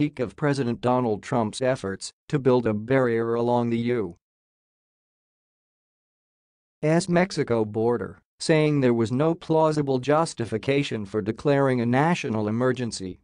critique of President Donald Trump's efforts to build a barrier along the U.S. Mexico border, saying there was no plausible justification for declaring a national emergency.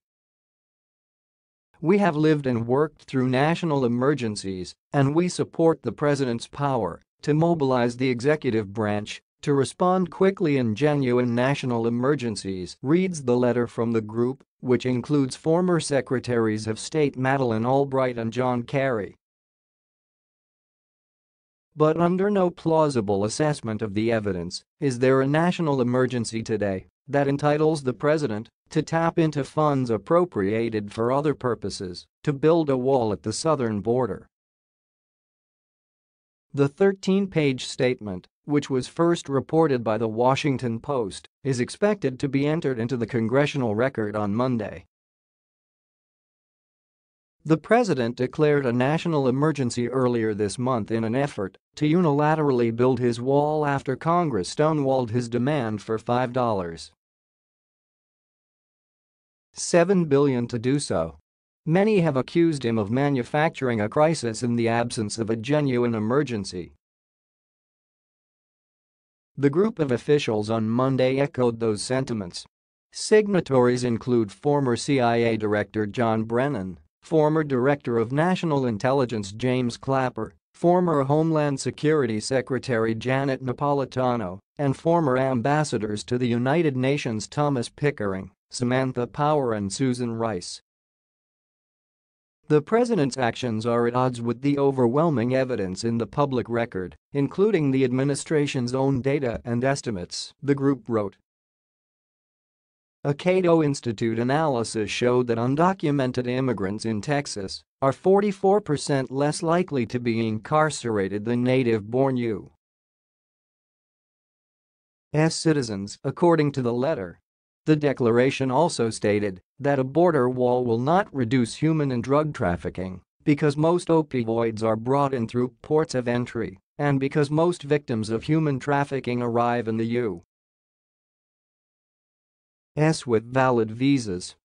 We have lived and worked through national emergencies, and we support the president's power to mobilize the executive branch to respond quickly in genuine national emergencies, reads the letter from the group, which includes former Secretaries of State Madeleine Albright and John Kerry. But under no plausible assessment of the evidence is there a national emergency today that entitles the president to tap into funds appropriated for other purposes to build a wall at the southern border. The 13-page statement which was first reported by The Washington Post, is expected to be entered into the congressional record on Monday. The president declared a national emergency earlier this month in an effort to unilaterally build his wall after Congress stonewalled his demand for $5. 7 billion to do so. Many have accused him of manufacturing a crisis in the absence of a genuine emergency. The group of officials on Monday echoed those sentiments. Signatories include former CIA Director John Brennan, former Director of National Intelligence James Clapper, former Homeland Security Secretary Janet Napolitano, and former ambassadors to the United Nations Thomas Pickering, Samantha Power and Susan Rice. The president's actions are at odds with the overwhelming evidence in the public record, including the administration's own data and estimates, the group wrote. A Cato Institute analysis showed that undocumented immigrants in Texas are 44% less likely to be incarcerated than native-born U.S. citizens, according to the letter. The declaration also stated that a border wall will not reduce human and drug trafficking because most opioids are brought in through ports of entry and because most victims of human trafficking arrive in the U.S. with valid visas